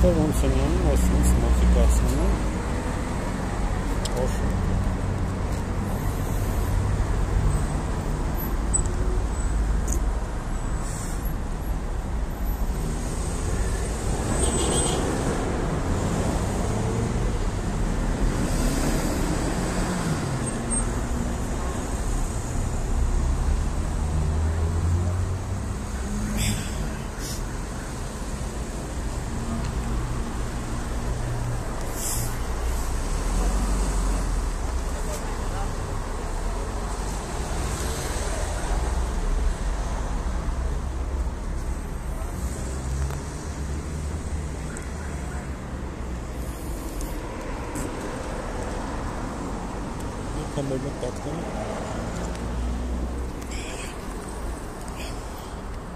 这种行为我 en un. Convert में